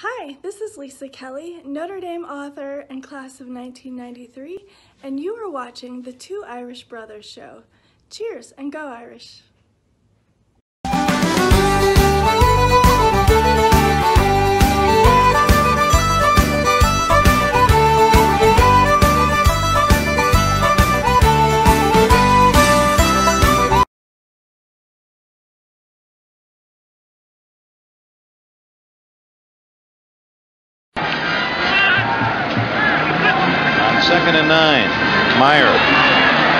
Hi, this is Lisa Kelly, Notre Dame author and class of 1993, and you are watching the Two Irish Brothers Show. Cheers and go Irish! Mirer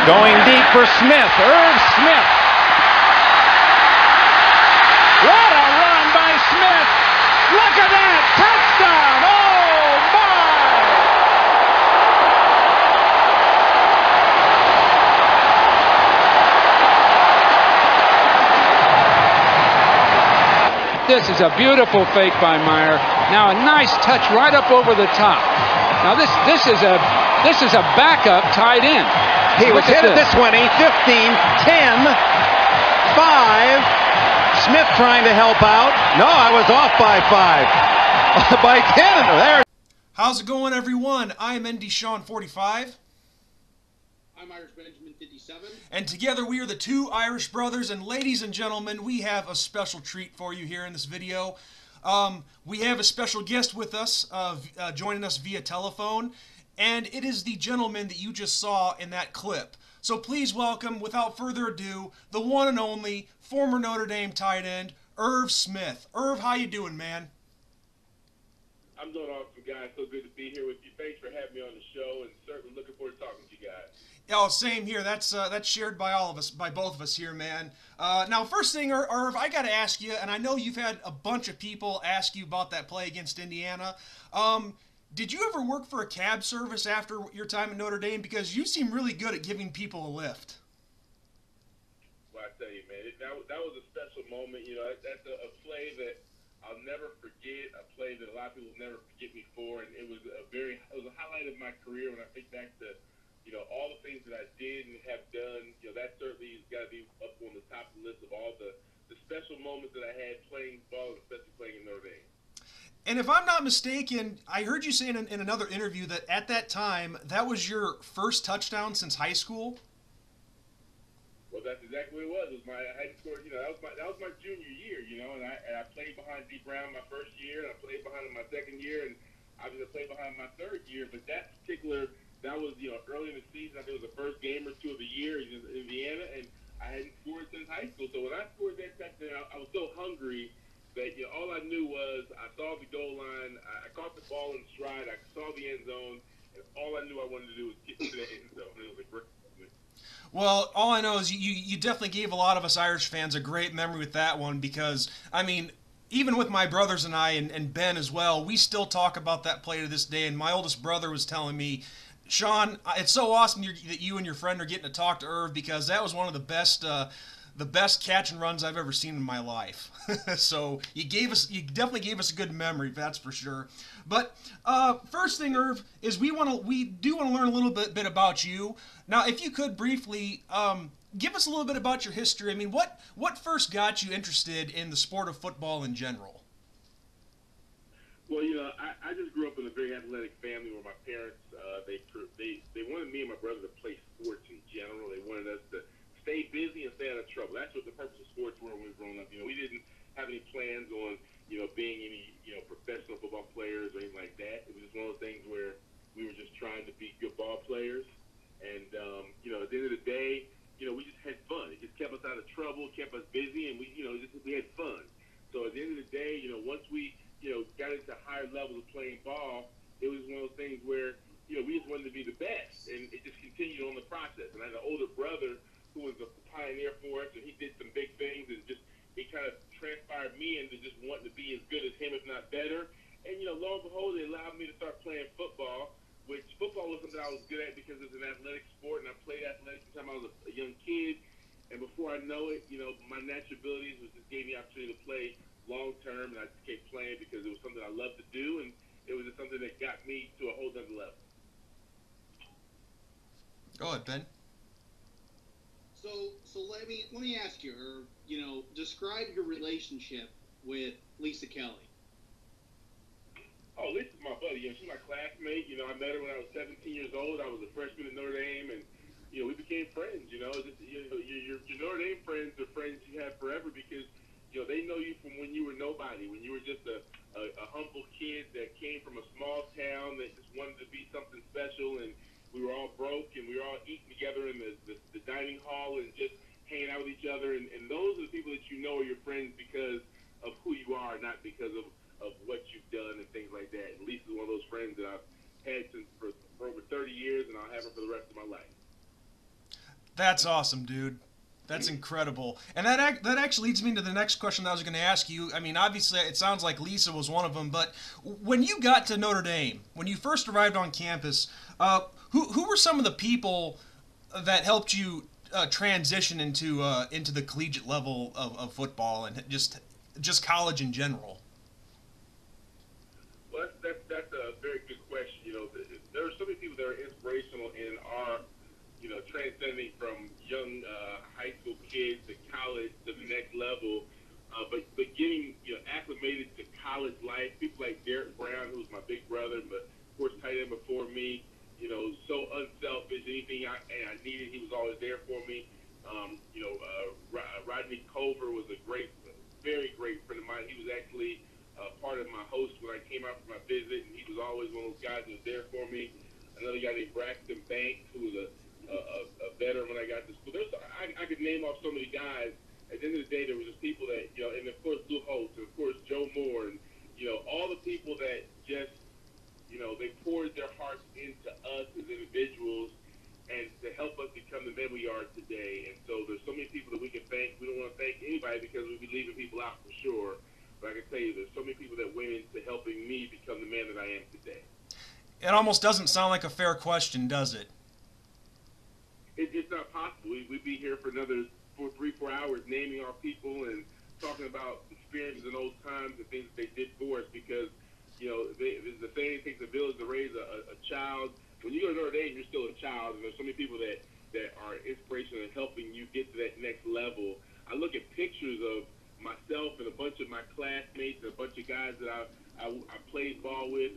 going deep for Smith. Irv Smith. What a run by Smith. Look at that. Touchdown. Oh, my. This is a beautiful fake by Mirer. Now a nice touch right up over the top. Now this this is a this is a backup tight end. He was hit at this 20, 15, 10, 5. Smith trying to help out. No, I was off by 5. by 10. There. How's it going, everyone? I'm ND Sean 45. I'm Irish Benjamin 57. And together we are the two Irish brothers. And ladies and gentlemen, we have a special treat for you here in this video. Um, we have a special guest with us, uh, uh, joining us via telephone and it is the gentleman that you just saw in that clip. So please welcome, without further ado, the one and only former Notre Dame tight end, Irv Smith. Irv, how you doing, man? I'm doing awesome, guys. So good to be here with you. Thanks for having me on the show, and certainly looking forward to talking to you guys. Oh, same here. That's uh, that's shared by all of us, by both of us here, man. Uh, now, first thing, Irv, I got to ask you, and I know you've had a bunch of people ask you about that play against Indiana. Um, did you ever work for a cab service after your time at Notre Dame? Because you seem really good at giving people a lift. Well, I tell you, man, it, that, that was a special moment. You know, that's a, a play that I'll never forget. A play that a lot of people will never forget me for, and it was a very, it was a highlight of my career when I think back to, you know, all the things that I did and have done. You know, that certainly has got to be up on the top of the list of all the the special moments that I had playing ball, especially playing in Notre Dame. And if I'm not mistaken, I heard you say in, in, another interview that at that time that was your first touchdown since high school. Well, that's exactly what it was. It was my I had scored. You know, that was my that was my junior year. You know, and I and I played behind D Brown my first year, and I played behind him my second year, and I was gonna play behind my third year. But that particular that was you know early in the season. I think it was the first game or two of the year in Indiana, and I hadn't scored since high school. So when I scored that touchdown, I was so hungry that you know, all I knew was I saw the goal line, I, caught the ball in stride, I saw the end zone, and all I knew I wanted to do was get to the end zone. It was a great moment. Well, all I know is you, you definitely gave a lot of us Irish fans a great memory with that one because, I mean, even with my brothers and I and, and Ben as well, we still talk about that play to this day. And my oldest brother was telling me, Sean, it's so awesome that you and your friend are getting to talk to Irv because that was one of the best uh, the best catch and runs I've ever seen in my life. so you gave us, you definitely gave us a good memory, that's for sure. But uh, first thing, Irv, is we want to, we do want to learn a little bit, bit about you. Now, if you could briefly um, give us a little bit about your history. I mean, what what first got you interested in the sport of football in general? Well, you know, I, I just grew up in a very athletic family where my parents uh, they they they wanted me and my brother to play sports in general. They wanted us to stay busy and stay out of trouble. That's what the purpose of sports were when we were growing up. You know, we didn't have any plans on, you know, being any, you know, professional football players or anything like that. It was just one of those things where we were just trying to be good ball players. And, um, you know, at the end of the day, you know, we just had fun. It just kept us out of trouble, kept us busy, and we, you know, just we had fun. So at the end of the day, you know, once we, you know, got into higher levels of playing ball, it was one of those things where, you know, we just wanted to be the best, and it just continued on the process. And I had an older brother who was a pioneer for us, and he did some big things, and just he kind of transpired me into just wanting to be as good as him, if not better. And you know, lo and behold, it allowed me to start playing football, which football was something I was good at because it's an athletic sport, and I played athletics since I was a, a young kid. And before I know it, you know, my natural abilities was just gave me opportunity to play long term, and I just kept playing because it was something I loved to do, and it was just something that got me to a whole other level. Go ahead, Ben. So, so let me let me ask you, or you know, describe your relationship with Lisa Kelly. great. You know, she's my classmate. You know, I met her when I was 17 years old. I was a freshman at Notre Dame, and you know, we became friends. You know, just, you know, your, your Notre Dame friends are friends you have forever because you know they know you from when you were nobody, when you were just a, a, a humble kid that came from a small town that just wanted to be something special, and we were all broke and we were all eating together in the, the, the dining hall and just hanging out with each other. And, and those are the people that you know are your friends because of who you are, not because of, of what you've done and things like that. And Lisa's one of those friends that I've had since for, for over 30 years, and I'll have her for the rest of my life. That's awesome, dude. That's incredible. And that ac- that actually leads me to the next question that I was going to ask you. I mean, obviously, it sounds like Lisa was one of them, but when you got to Notre Dame, when you first arrived on campus, uh, who who were some of the people that helped you uh, transition into uh, into the collegiate level of, of football and just just college in general? Well, that's, that's, that's a very good question. You know, there are so many people that are inspirational in our, you know, transcending from young uh, high school kids to college to the next level. Uh, but, but getting, you know, acclimated to college life, people like Derek Brown, who was my big brother, but of course, tight end before me, you know, so unselfish. Anything I, I needed, he was always there for me. Um, you know, uh, Rodney Culver was a great, very great friend of mine. He was actually uh, part of my host when I came out for my visit, and he was always one of those guys that was there for me. Another guy named Braxton Banks, who was a, a, a- veteran when I got to school. There's, I, I could name off so many guys. At the end of the day, there was just people that, you know, and of course Lou Holtz, and of course Joe Moore, and, you know, all the people that just, you know, they poured their hearts into us as individuals and to help us become the men we are today. And so there's so many people that we can thank. We don't want to thank anybody because we'd be leaving people out for sure. But I can tell you, there's so many people that went into helping me become the man that I am today. It almost doesn't sound like a fair question, does it? It, it's not possible. We, we'd be here for another four, three, four hours naming our people and talking about experiences in old times and things that they did for us because, you know, they, the saying it takes a village to raise a, a, child. When you go to Notre Dame, you're still a child, and there's so many people that, that are inspirational in helping you get to that next level. I look at pictures of myself and a bunch of my classmates and a bunch of guys that I, I, I played ball with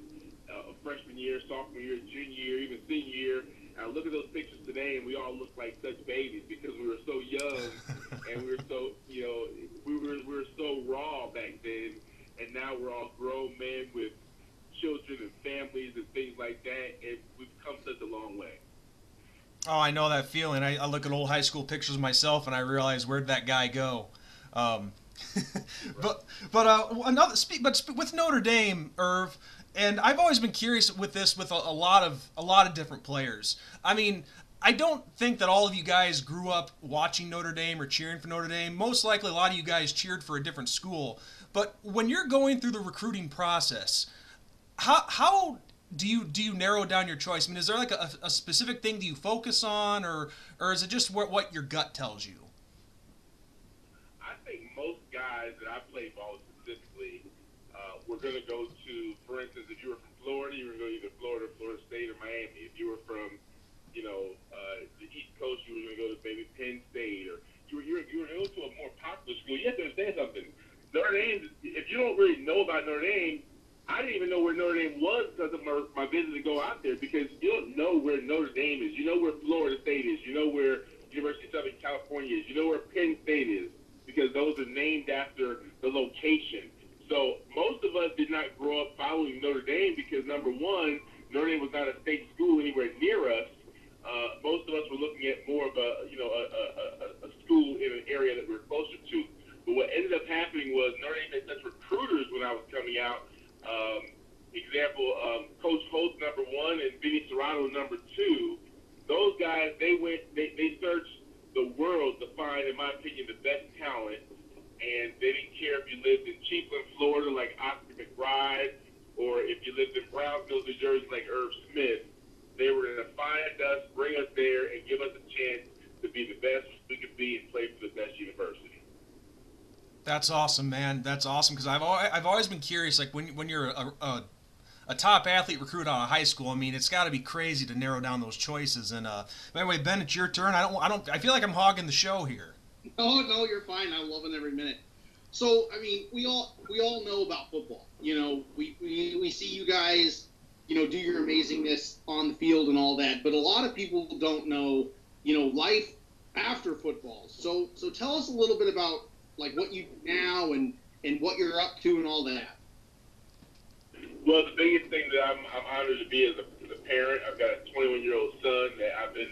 uh, freshman year, sophomore year, junior year, even senior year. I look at those pictures today, and we all look like such babies because we were so young and we were so, you know, we were we were so raw back then, and now we're all grown men with children and families and things like that, and we've come such a long way. Oh, I know that feeling. I, I look at old high school pictures myself and I realize where'd that guy go. Um, but but uh, another speak but sp- with Notre Dame, Irv, and I've always been curious with this with a, a lot of a lot of different players. I mean. I don't think that all of you guys grew up watching Notre Dame or cheering for Notre Dame. Most likely, a lot of you guys cheered for a different school. But when you're going through the recruiting process, how how do you do you narrow down your choice? I mean, is there like a, a specific thing that you focus on, or or is it just what what your gut tells you? I think most guys that I play ball specifically, uh, we're going to go for instance, if you were from Florida, you were going to either Florida, Florida State, or Miami. If you were from, you know, uh, the East Coast, you were going to go to maybe Penn State, or you were, you were, you were going to go to a more popular school. You have to understand something. Notre Dame, if you don't really know about Notre Dame, I didn't even know where Notre Dame was because of my, my visit to go out there because you don't know where Notre Dame is. You know where Florida State is. You know where University of Southern California is. You know where Penn State is because those are named after the location. So most of us did not grow up following Notre Dame because number one, Notre Dame was not a state school anywhere near us. Uh, most of us were looking at more of a you know a, a, a, a school in an area that we were closer to. But what ended up happening was Notre Dame had such recruiters when I was coming out. Um, example, um, Coach Holtz number one and Vinny Cerrato number two. Those guys they went they, they searched the world to find, in my opinion, the best talent. And they didn't care if you lived in Chiefland, Florida, like Oscar McBride, or if you lived in Browns Mills, New Jersey, like Irv Smith. They were going to find us, there, and give us a chance to be the best we could be and play for the best university. That's awesome, man. That's awesome because I've al- I've always been curious. Like when when you're a, a, a top athlete recruit out of high school, I mean, it's got to be crazy to narrow down those choices. And uh, by the way, Ben, it's your turn. I don't I don't I feel like I'm hogging the show here. No, no, you're fine. I'm loving every minute. So, I mean, we all we all know about football. You know, we, we, we see you guys you know, do your amazingness on the field and all that. But a lot of people don't know, you know, life after football. So so tell us a little bit about like what you do now and and what you're up to and all that. Well, the biggest thing that I'm, I'm honored to be as a, as a parent, I've got a 21 year old son that I've been,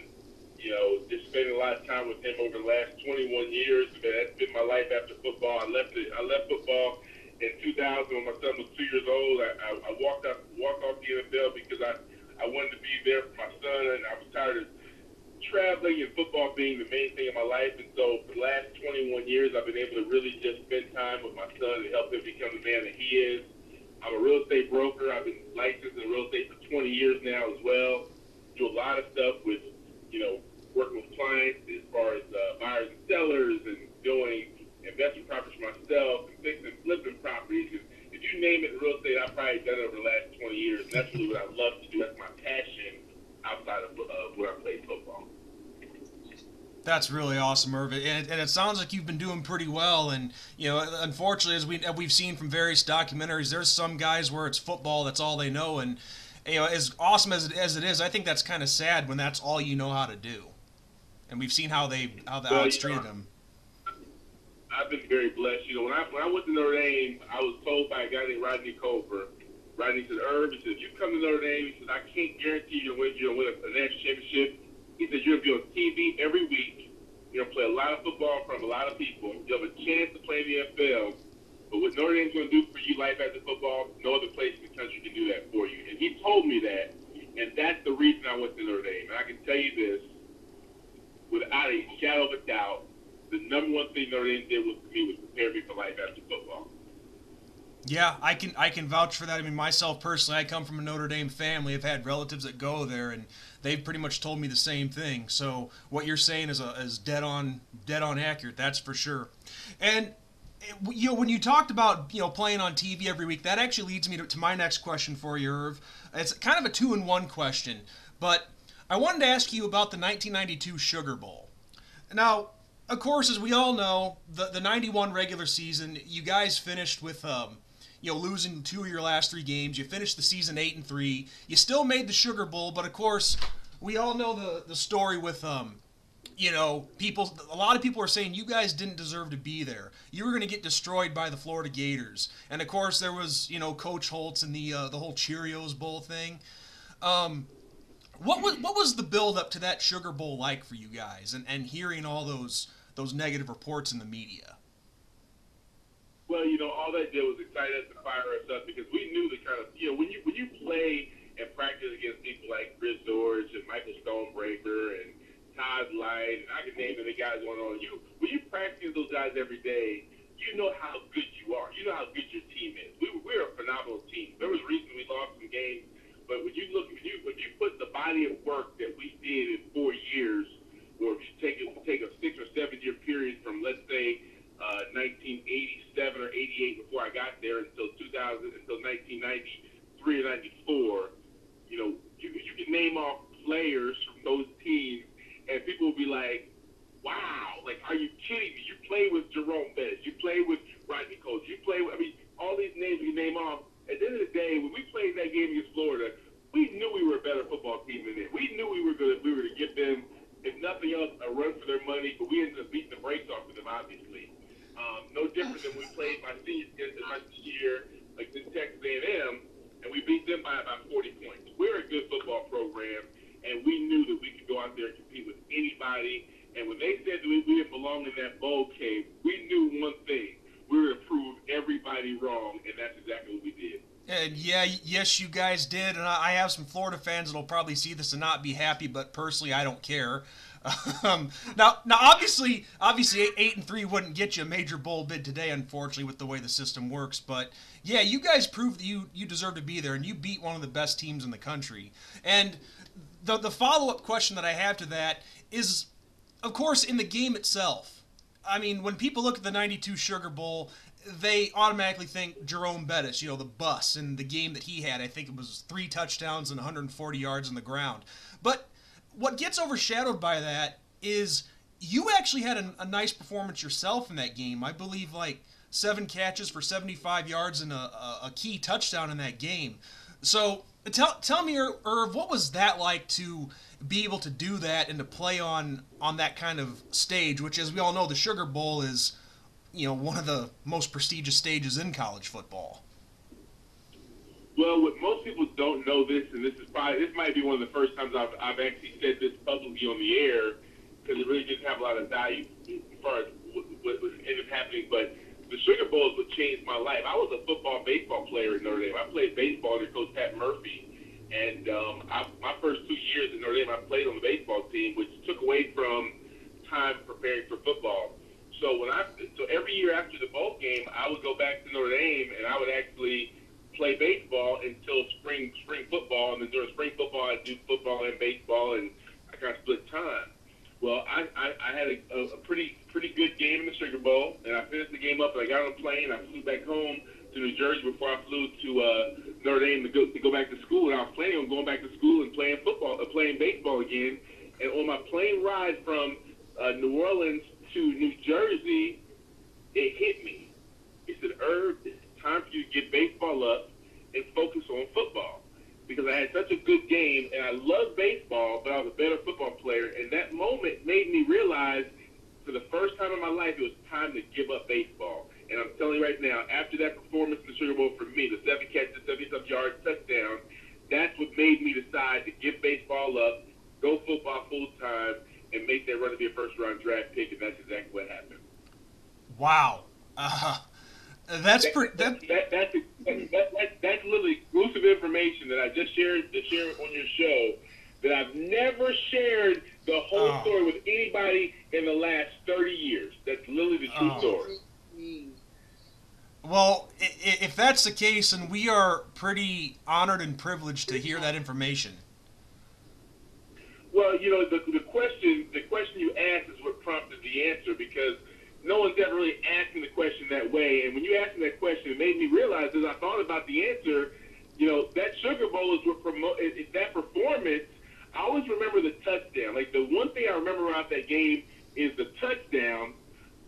you know, just spending a lot of time with him over the last 21 years. But that's been my life after football. I left it. I left football in 2000 when my son was two years old. I, I, I walked out, walked off the NFL because I, I wanted to be there for my son, and I was tired of traveling and football being the main thing in my life. And so for the last 21 years, I've been able to really just spend time with my son to help him become the man that he is. I'm a real estate broker. I've been licensed in real estate for 20 years now as well. Do a lot of stuff with, you know, working with clients as far as uh, buyers and sellers and doing investment properties for myself and fixing flipping properties. And if you name it in real estate, I've probably done it over the last 20 years. And that's really what I love to do. That's my passion outside of uh, where I play football. That's really awesome, Irv. And, and it sounds like you've been doing pretty well. And you know, unfortunately, as we we've seen from various documentaries, there's some guys where it's football that's all they know. And you know, as awesome as it, as it is, I think that's kind of sad when that's all you know how to do. And we've seen how they how the Well, treated know, them. I've been very blessed. You know, when I when I went to Notre Dame, I was told by a guy named Rodney Culver. Rodney said, "Irv, he said, if you come to Notre Dame, he said, I can't guarantee you win. Gonna win a, national championship. He said you're gonna be on TV every week. You're gonna play a lot of football in front of a lot of people. You have a chance to play in the NFL. But what Notre Dame's gonna do for you, life after football, no other place in the country can do that for you. And he told me that, and that's the reason I went to Notre Dame. And I can tell you this, without a shadow of a doubt, the number one thing Notre Dame did for me was prepare me for life after football. Yeah, I can I can vouch for that. I mean, myself personally, I come from a Notre Dame family. I've had relatives that go there, and they've pretty much told me the same thing. So what you're saying is a, is dead on dead on accurate. That's for sure. And you know, when you talked about you know playing on TV every week, that actually leads me to, to my next question for you, Irv. It's kind of a two in one question, but I wanted to ask you about the 1992 Sugar Bowl. Now, of course, as we all know, the the '91 regular season, you guys finished with um, you know losing two of your last three games. You finished the season eight and three. You still made the Sugar Bowl, but of course, we all know the the story with um, you know, people. A lot of people are saying you guys didn't deserve to be there. You were going to get destroyed by the Florida Gators, and of course, there was you know Coach Holtz and the uh, the whole Cheerios Bowl thing. Um, what was what was the build up to that Sugar Bowl like for you guys, and, and hearing all those those negative reports in the media? Well, you know, all that did was excite us and fire us up because we knew the kind of you know when you when you play and practice against people like Chris Zorich and Michael Stonebreaker and Todd Lyght and I can name the guys going on. You when you practice those guys every day, you know how good you are. You know how good your team is. We were, a phenomenal team. There was a reason we lost some games, but when you look, when you when you put the body of work that we did in four years, or take it take a six or seven year period from let's say uh, 1987 or 88 before I got there until 2000 until 1993 or 94, you know, you, you can name off players from those teams, and people will be like, "Wow, like, are you kidding me? You play with Jerome Bettis, you play with Rodney Coach, you play with, I mean, all these names you name off. At the end of the day, when we played that game against Florida, we knew we were a better football team than them. We knew we were going to we were to give them, if nothing else, a run for their money. But we ended up beating the brakes off of them, obviously. Um, no different than we played my senior my year against Texas A&M, and we beat them by about 40 points. We're a good football program, and we knew that we could go out there and compete with anybody. And when they said that we, we didn't belong in that bowl cave, we knew one thing: we were to prove everybody wrong, and that's exactly what we did. And yeah, yes, you guys did. And I have some Florida fans that'll probably see this and not be happy, but personally, I don't care. Um, now, now, obviously, obviously, eight, eight and three wouldn't get you a major bowl bid today, unfortunately, with the way the system works. But yeah, you guys proved that you you deserve to be there, and you beat one of the best teams in the country. And the the follow up question that I have to that is, of course, in the game itself. I mean, when people look at the 92 Sugar Bowl, they automatically think Jerome Bettis, you know, the bus and the game that he had. I think it was three touchdowns and 140 yards on the ground. But what gets overshadowed by that is you actually had a, a nice performance yourself in that game. I believe like seven catches for 75 yards and a, a, a key touchdown in that game. So Tell tell me, Irv, what was that like to be able to do that and to play on on that kind of stage? Which, as we all know, the Sugar Bowl is, you know, one of the most prestigious stages in college football. Well, what most people don't know this, and this is probably this might be one of the first times I've I've actually said this publicly on the air because it really didn't have a lot of value as far as what, what was ended up happening, but the Sugar Bowl is what changed my life. I was a football baseball player at Notre Dame. I played baseball under Coach Pat Murphy, and um, I, my first two years at Notre Dame, I played on the baseball team, which took away from time preparing for football. So when I so every year after the bowl game, I would go back to Notre Dame and I would actually play baseball until spring spring football, and then during spring football, I'd do football and baseball, and I kind of split time. Well, I, I, I had a, a pretty pretty good game in the Sugar Bowl, and I finished the game up. And I got on a plane. I flew back home to New Jersey before I flew to uh, Notre Dame to go to go back to school. And I was planning on going back to school and playing football, uh, playing baseball again. And on my plane ride from uh, New Orleans to New Jersey, it hit me. It said, "Irv, it's time for you to get baseball up and focus on football." because I had such a good game and I love baseball, but I was a better football player. And that moment made me realize for the first time in my life it was time to give up baseball. And I'm telling you right now, after that performance in the Sugar Bowl for me, the seven catches, 70 some yards, touchdown, that's what made me decide to give baseball up, go football full time, and make that run to be a first round draft pick. And that's exactly what happened. Wow. Uh, that's pretty. That, that, that's that, that, that's literally exclusive information that I just shared to share on your show that I've never shared the whole oh. story with anybody in the last 30 years. That's literally the true oh. story. Well, if that's the case, and we are pretty honored and privileged to hear that information. Well, you know, the, the question the question you asked is what prompted the answer because no one's ever really asking the question that way. And when you asked me that question, it made me realize as I thought about the answer, you know, that Sugar Bowl is what promote that performance. I always remember the touchdown. Like the one thing I remember about that game is the touchdown,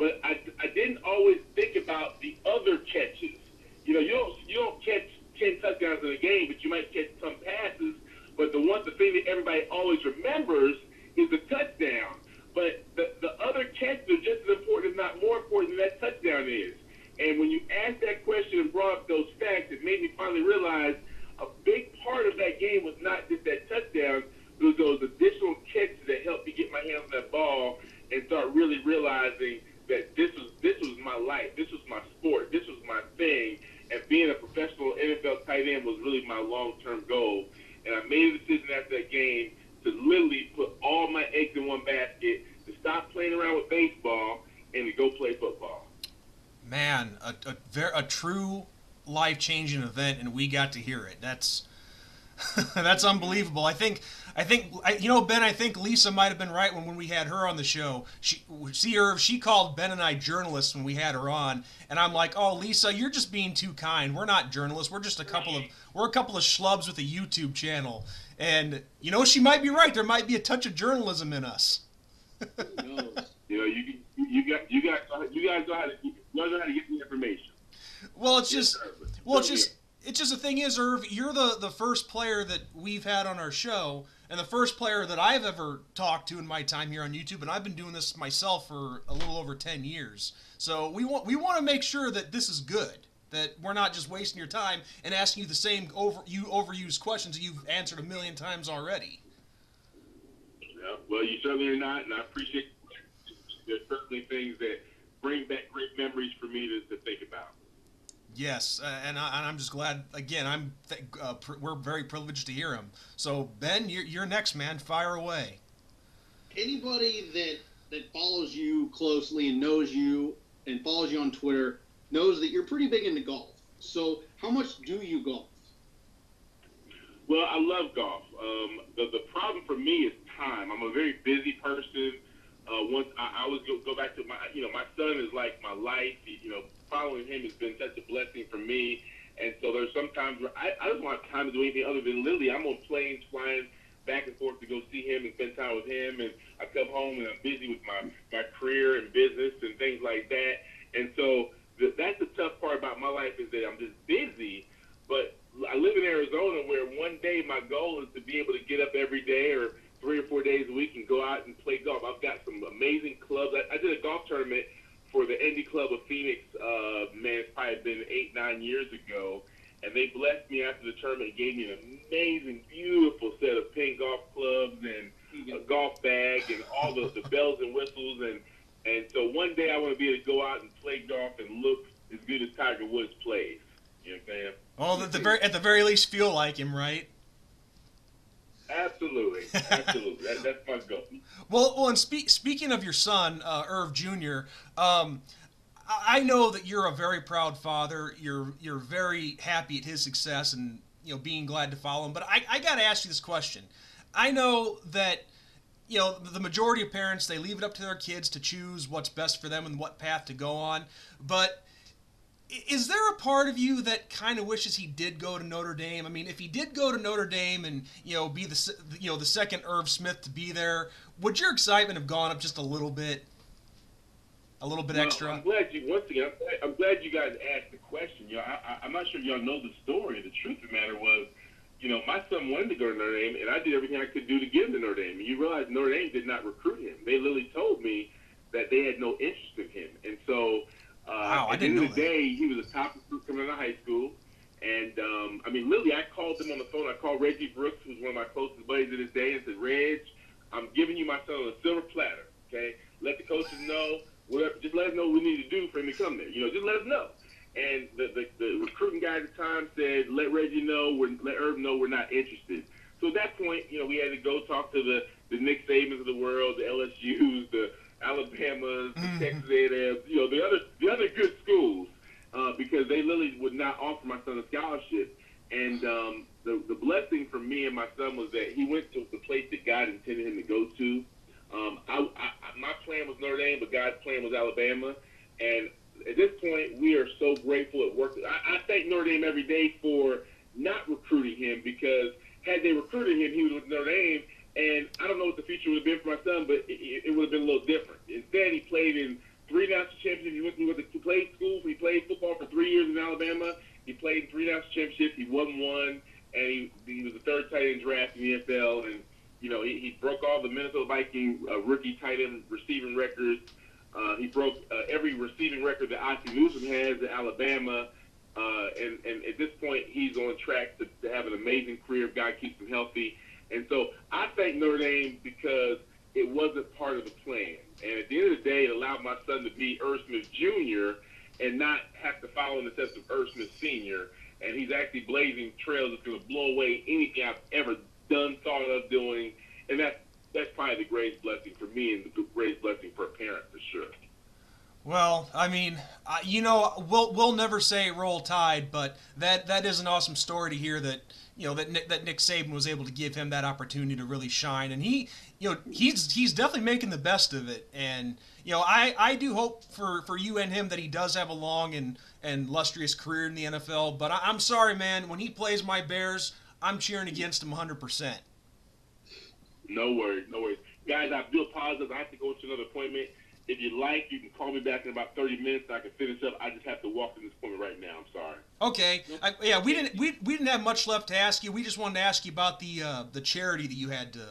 but I, I didn't always think about the other catches. You know, you don't you don't catch ten touchdowns in a game, but you might catch some passes. But the one the thing that everybody always remembers is the touchdown. But the, the other catches are just as important, if not more important, than that touchdown is. And when you asked that question and brought up those facts, it made me finally realize a big part of that game was not just that touchdown, it was those additional catches that helped me get my hands on that ball and start really realizing that this was this was my life, this was my sport, this was my thing, and being a professional NFL tight end was really my long-term goal. And I made a decision after that game to literally put all my eggs in one basket, to stop playing around with baseball, and to go play football. Man, a, a, a true life changing event, and we got to hear it. That's that's unbelievable. I think I think you know Ben. I think Lisa might have been right when, when we had her on the show. She see her. She called Ben and I journalists when we had her on, and I'm like, oh Lisa, you're just being too kind. We're not journalists. We're just a couple of we're a couple of schlubs with a YouTube channel. And you know, she might be right. There might be a touch of journalism in us. you know, you you got you got you guys know how to you know how to get the information. Well, it's just well, it's just it's just the thing is, Irv, you're the the first player that we've had on our show, and the first player that I've ever talked to in my time here on YouTube, and I've been doing this myself for a little over ten years. So we want we want to make sure that this is good that we're not just wasting your time and asking you the same over you overused questions that you've answered a million times already. Yeah, well, you certainly are not, and I appreciate. There's certainly things that bring back great memories for me to, to think about. Yes, uh, and, I, am just glad. Again, I'm th- uh, pr- we're very privileged to hear him. So Ben, you're, you're next, man. Fire away. Anybody that that follows you closely and knows you and follows you on Twitter knows that you're pretty big into golf. So, how much do you golf? Well, I love golf. Um, the, the problem for me is time. I'm a very busy person. Uh, once I, I always go, go back to my, you know, my son is like my life. You know, following him has been such a blessing for me. And so there's sometimes where I, I don't want time to do anything other than literally I'm on planes flying back and forth to go see him and spend time with him. And I come home and I'm busy with my, my career and business and things like that. And so that's the tough part about my life is that I'm just busy. But I live in Arizona where one day, my goal is to be able to get up every day or three or four days a week and go out and play golf. I've got some amazing clubs. I, I did a golf tournament for the ND Club of Phoenix. Uh, man, it's probably been eight, nine years ago, and they blessed me after the tournament and gave me an amazing, beautiful set of pink golf clubs and a golf bag and all the, the bells and whistles and and so one day I want to be able to go out and play golf and look as good as Tiger Woods plays. You know what I'm saying? Well, at the very at the very least, feel like him, right? Absolutely, that, that's my goal. Well, well, and speak, speaking of your son, uh, Irv Jr., um, I know that you're a very proud father. You're you're very happy at his success and you know being glad to follow him. But I, I got to ask you this question. I know that you know the majority of parents they leave it up to their kids to choose what's best for them and what path to go on. But is there a part of you that kind of wishes he did go to Notre Dame? I mean, if he did go to Notre Dame and you know be the you know the second Irv Smith to be there, would your excitement have gone up just a little bit? A little bit Well, extra. I'm glad you once again. I'm glad, I'm glad you guys asked the question. You know, I, I'm not sure y'all know the story. The truth of the matter was, you know, my son wanted to go to Notre Dame, and I did everything I could do to get him to Notre Dame. And you realize Notre Dame did not recruit him. They literally told me that they had no interest in him. And so, uh, Wow, at the didn't end know of the day, he was a top recruit coming out of high school. And um, I mean, literally, I called him on the phone. I called Reggie Brooks, who's one of my closest buddies to this day, and said, "Reg, I'm giving you my son on a silver platter. Okay, let the coaches know. Whatever, just let us know what we need to do for him to come there. You know, just let us know." And the the, the recruiting guy at the time said, "Let Reggie know. We're, let Irv know we're not interested." So at that point, you know, we had to go talk to the the Nick Sabans of the world, the LSU's, the Alabamas, the Texas A&M, you know, the other the other good schools, uh, because they literally would not offer my son a scholarship. And um, the the blessing for me and my son was that he went to the place that God intended him to go to. Um, I, I, my plan was Notre Dame, but God's plan was Alabama. And at this point, we are so grateful it worked. I, I thank Notre Dame every day for not recruiting him because had they recruited him, he was with Notre Dame. And I don't know what the future would have been for my son, but it, it would have been a little different. Instead, he played in three national championships. He went, to he played school. He played football for three years in Alabama. He played in three national championships. He won one, and he, he was the third tight end draft in the NFL. And you know, he, he broke all the Minnesota Viking uh, rookie tight end receiving records. Uh, he broke uh, every receiving record that Ozzie Newsome has at Alabama. Uh, and, and at this point, he's on track to, to have an amazing career if God keeps him healthy. And so I thank Notre Dame because it wasn't part of the plan. And at the end of the day, it allowed my son to be Irv Jr. and not have to follow in the steps of Irv Sr. And he's actually blazing trails that's going to blow away anything I've ever done, thought of doing. And that's, that's probably the greatest blessing for me and the greatest blessing for a parent, for sure. Well, I mean, uh, you know, we'll we'll never say roll tide, but that that is an awesome story to hear that you know that Nick, that Nick Saban was able to give him that opportunity to really shine, and he, you know, he's he's definitely making the best of it, and you know, I I do hope for for you and him that he does have a long and and lustrous career in the NFL, but I, I'm sorry, man, when he plays my Bears, I'm cheering against him 100. percent No worries, no worries. Guys, I do apologize. I have to go to another appointment. If you like, you can call me back in about 30 minutes and I can finish up. I just have to walk to this appointment right now. I'm sorry. Okay. I, yeah, we didn't we, we didn't have much left to ask you. We just wanted to ask you about the uh, the charity that you had to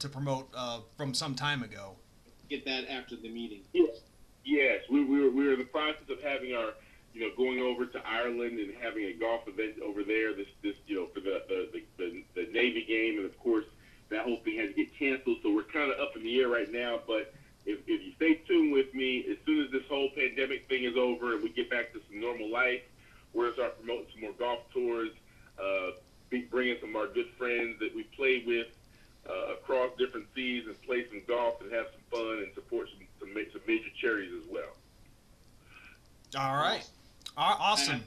to promote uh, from some time ago. Get that after the meeting. Yes, yes. We, we, were, we were in the process of having our, you know, going over to Ireland and having a golf event over there. This, this, you know, for the the, the, the, the Navy game, and of course that whole thing had to get canceled. So we're kind of up in the air right now. But if, if you stay tuned with me, as soon as this whole pandemic thing is over and we get back to some normal life, we're gonna start promoting some more golf tours, uh, be bringing some of our good friends that we play with uh, across different seas and play some golf and have some fun and support some some, some major charities as well. All right. Aw- Awesome.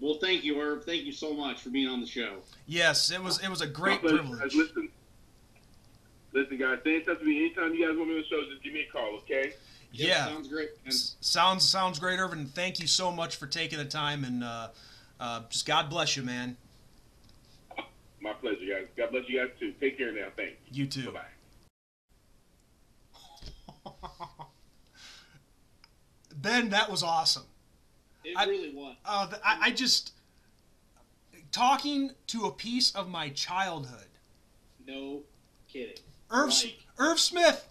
Well, thank you, Irv. Thank you so much for being on the show. Yes, it was it was a great privilege. Listen, listen, guys. Stay in touch with me anytime you guys want me on the show. Just give me a call, okay? Yep, Yeah. sounds great. man. S- Sounds sounds great, Irvin. Thank you so much for taking the time and uh, uh, just God bless you, man. My pleasure, guys. God bless you guys too. Take care now. Thanks. You too. Bye bye. Ben, that was awesome. It I- really was. Uh, I, I just talking to a piece of my childhood. No kidding. Irv, Like- Irv Smith.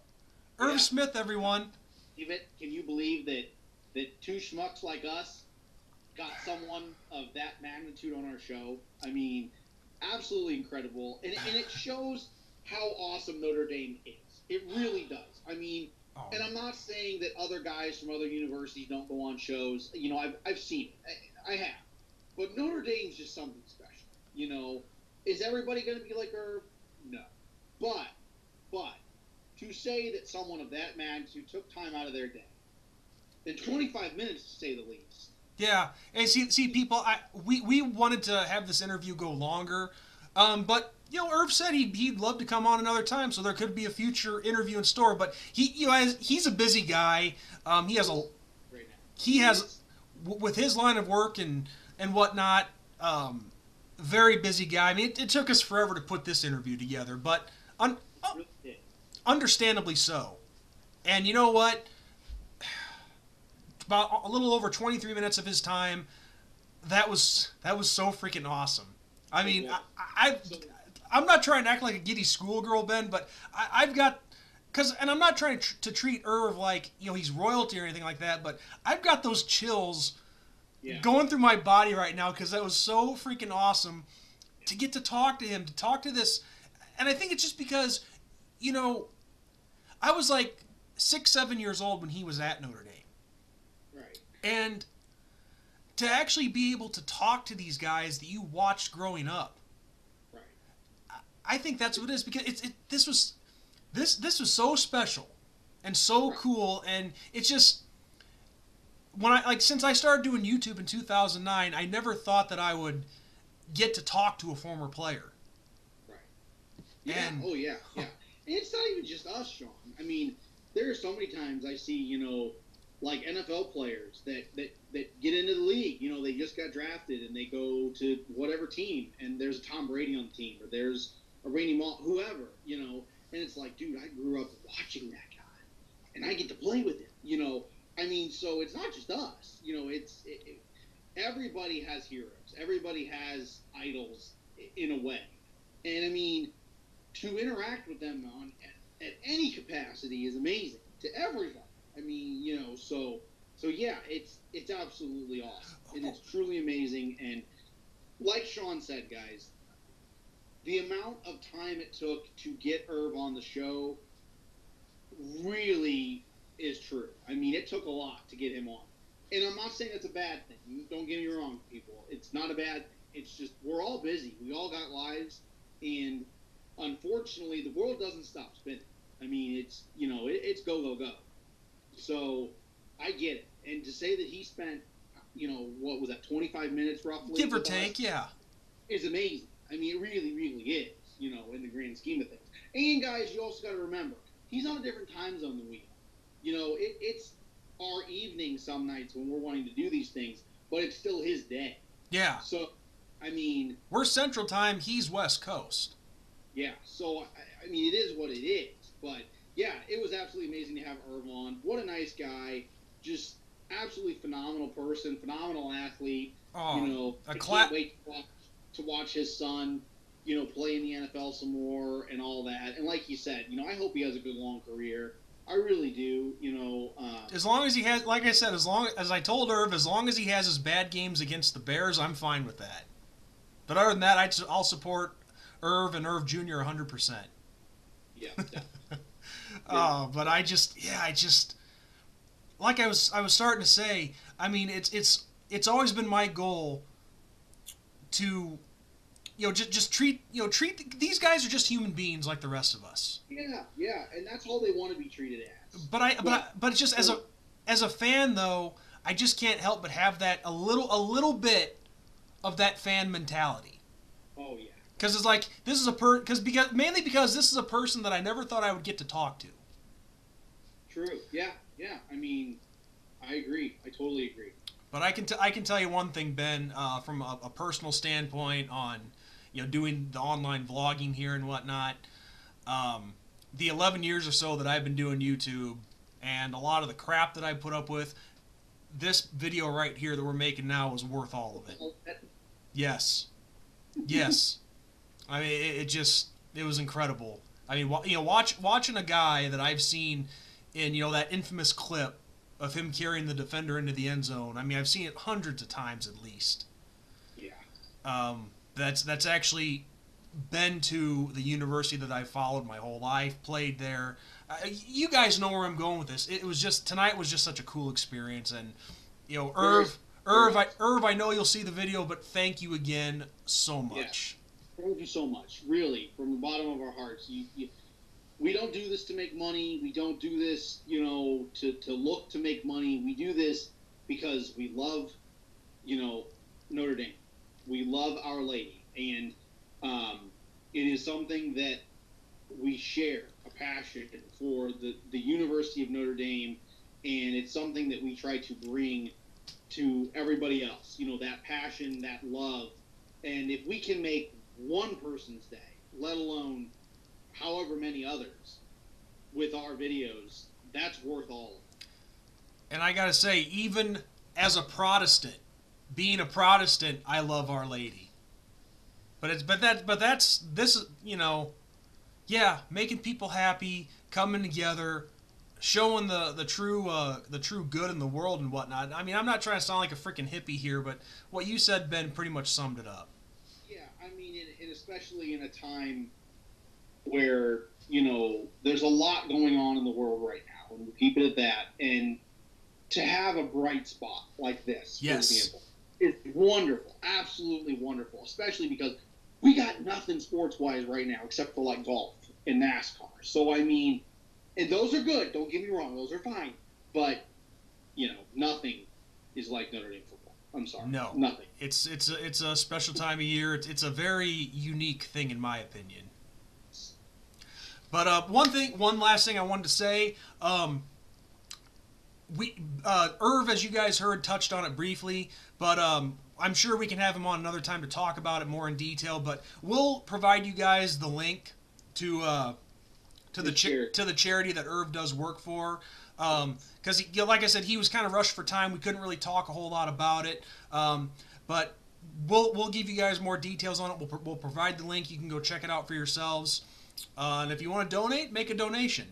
Irv Yeah. Smith, everyone. Even, can you believe that that two schmucks like us got someone of that magnitude on our show? I mean, absolutely incredible, and, and it shows how awesome Notre Dame is. It really does. I mean, Oh, and I'm not saying that other guys from other universities don't go on shows. You know, I've, I've seen it. I, I have. But Notre Dame's just something special. You know, is everybody going to be like Irv? No. But, but, to say that someone of that magnitude took time out of their day, in 25 minutes to say the least, Yeah, and see, see, people, I we, we wanted to have this interview go longer, um, but you know, Irv said he'd he'd love to come on another time, so there could be a future interview in store. But he, you know, as, he's a busy guy. Um, he has a right he has with his line of work and and whatnot. Um, very busy guy. I mean, it, it took us forever to put this interview together, but un, Really did. Understandably so. And you know what? About a little over 23 minutes of his time. That was that was so freaking awesome. I mean, I, I, I'm not trying to act like a giddy schoolgirl, Ben, but I, I've got because, and I'm not trying to, tr- to treat Irv like you know he's royalty or anything like that, but I've got those chills Yeah. going through my body right now because that was so freaking awesome to get to talk to him, to talk to this, and I think it's just because, you know, I was like six, seven years old when he was at Notre Dame, Right. and to actually be able to talk to these guys that you watched growing up, Right. I think that's what it is because it's it, this was this this was so special and so cool and it's just when I like since I started doing YouTube in 2009 I never thought that I would get to talk to a former player. Right. Yeah. And- oh yeah. Yeah. It's not even just us, Sean. I mean, there are so many times I see, you know, like NFL players that that that get into the league. You know, they just got drafted and they go to whatever team, and there's a Tom Brady on the team, or there's a Randy Moss, whoever. You know, and it's like, dude, I grew up watching that guy, and I get to play with him. You know, I mean, so it's not just us. You know, it's it, it, everybody has heroes. Everybody has idols in a way, and I mean, to interact with them on at, any capacity is amazing to everybody. I mean, you know, so so yeah, it's it's absolutely awesome, and it's truly amazing. And like Sean said, guys, the amount of time it took to get Irv on the show really is true. I mean, it took a lot to get him on. And I'm not saying it's a bad thing. Don't get me wrong, people. It's not a bad. It's just we're all busy. We all got lives, and unfortunately, the world doesn't stop spinning. I mean, it's you know, it, it's go go go. So I get it. And to say that he spent, you know, what was that, 25 minutes roughly, Give or take, yeah. is amazing. I mean, it really, really is. You know, in the grand scheme of things. And guys, you also got to remember, he's on a different time zone than we are. You know, it, it's our evening some nights when we're wanting to do these things, but it's still his day. Yeah. So, I mean, We're Central Time, he's West Coast. Yeah. So, I, I mean, it is what it is. But yeah, it was absolutely amazing to have Irv on. What a nice guy. Just absolutely phenomenal person, phenomenal athlete. Oh, you know, a I cla- can't wait to watch, to watch his son, you know, play in the NFL some more and all that. And like you said, you know, I hope he has a good long career. I really do. You know, uh, as long as he has, like I said, as long as I told Irv, as long as he has his bad games against the Bears, I'm fine with that. But other than that, I'd, I'll support Irv and Irv Jr. 100%. yeah, definitely. Oh, uh, but I just, yeah, I just, like I was, I was starting to say. I mean, it's it's it's always been my goal to, you know, just just treat you know treat these guys are just human beings like the rest of us. yeah, yeah, and that's all they want to be treated as. But I, but I, but it's just as a as a fan though, I just can't help but have that a little a little bit of that fan mentality. Oh yeah, Because it's like this is a per because because mainly because this is a person that I never thought I would get to talk to. true. Yeah, yeah. I mean, I agree. I totally agree. But I can t- I can tell you one thing, Ben, uh, from a, a personal standpoint on you know doing the online vlogging here and whatnot. Um, the 11 years or so that I've been doing YouTube and a lot of the crap that I put up with, this video right here that we're making now is worth all of it. Oh, Yes. Yes, I mean it, it just it was incredible. I mean, you know, watch watching a guy that I've seen in you know that infamous clip of him carrying the defender into the end zone. I mean, I've seen it hundreds of times at least. Yeah. Um, that's that's actually been to the university that I followed my whole life, played there. Uh, you guys know where I'm going with this. It was just tonight was just such a cool experience, and you know, Irv, Irv, I, Irv, I know you'll see the video, but thank you again so much. Thank you so much, really, from the bottom of our hearts. You, you, we don't do this to make money. We don't do this, you know, to, to look to make money. We do this because we love, you know, Notre Dame. We love Our Lady, and um, it is something that we share a passion for the, the University of Notre Dame, and it's something that we try to bring to everybody else. You know, that passion, that love, and if we can make one person's day, let alone however many others, with our videos, that's worth all of it. And I gotta say, even as a Protestant, being a Protestant, I love Our Lady. But it's but that but that's this is you know, yeah, making people happy, coming together, showing the the true uh, the true good in the world and whatnot. I mean, I'm not trying to sound like a freaking hippie here, but what you said, Ben, pretty much summed it up. I mean, and, especially in a time where you know there's a lot going on in the world right now, and we'll keep it at that. And to have a bright spot like this, Yes. for example, is wonderful, absolutely wonderful. Especially because we got nothing sports wise right now except for like golf and NASCAR. So I mean, and those are good. Don't get me wrong; those are fine. But you know, nothing is like Notre Dame football. I'm sorry, No. nothing. It's it's a, it's a special time of year. It's, it's a very unique thing in my opinion. But uh, one thing, one last thing I wanted to say. Um, we uh, Irv, as you guys heard, touched on it briefly, but um, I'm sure we can have him on another time to talk about it more in detail. But we'll provide you guys the link to uh, to the The cha- to the charity that Irv does work for. Because, you know, like I said, he was kind of rushed for time. We couldn't really talk a whole lot about it. Um, but we'll we'll give you guys more details on it. We'll, we'll provide the link. You can go check it out for yourselves. Uh, and if you want to donate, make a donation.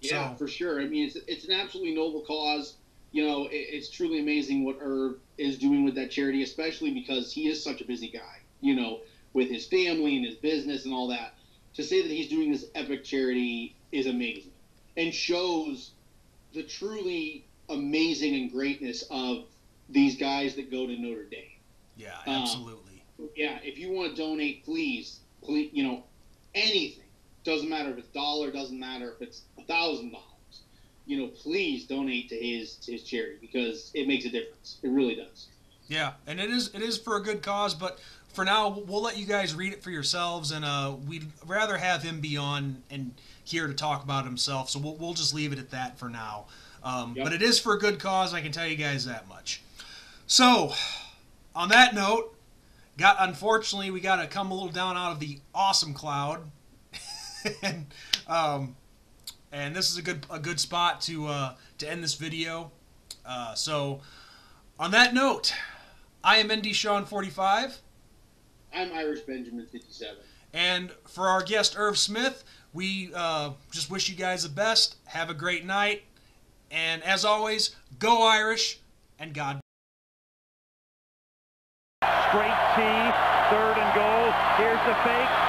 Yeah, So- for sure. I mean, it's, it's an absolutely noble cause. You know, it, it's truly amazing what Irv is doing with that charity, especially because he is such a busy guy. You know, with his family and his business and all that. To say that he's doing this epic charity is amazing, and shows the truly amazing and greatness of these guys that go to Notre Dame. Yeah, Um, absolutely. yeah, if you want to donate, please, please, you know, anything. Doesn't matter if it's dollar, doesn't matter if it's a thousand dollars. You know, please donate to his to his charity because it makes a difference. It really does. Yeah, and it is it is for a good cause, but for now we'll let you guys read it for yourselves, and uh, we'd rather have him be on and here to talk about himself. So we'll we'll just leave it at that for now. Um, Yep. But it is for a good cause. I can tell you guys that much. So, on that note, got unfortunately we got to come a little down out of the awesome cloud, and um, and this is a good a good spot to uh, to end this video. Uh, so, on that note, I am ND Sean 45, I'm Irish Benjamin 57. and for our guest Irv Smith, we uh, just wish you guys the best. Have a great night, and as always, go Irish, and God. Straight T, third and goal. Here's the fake.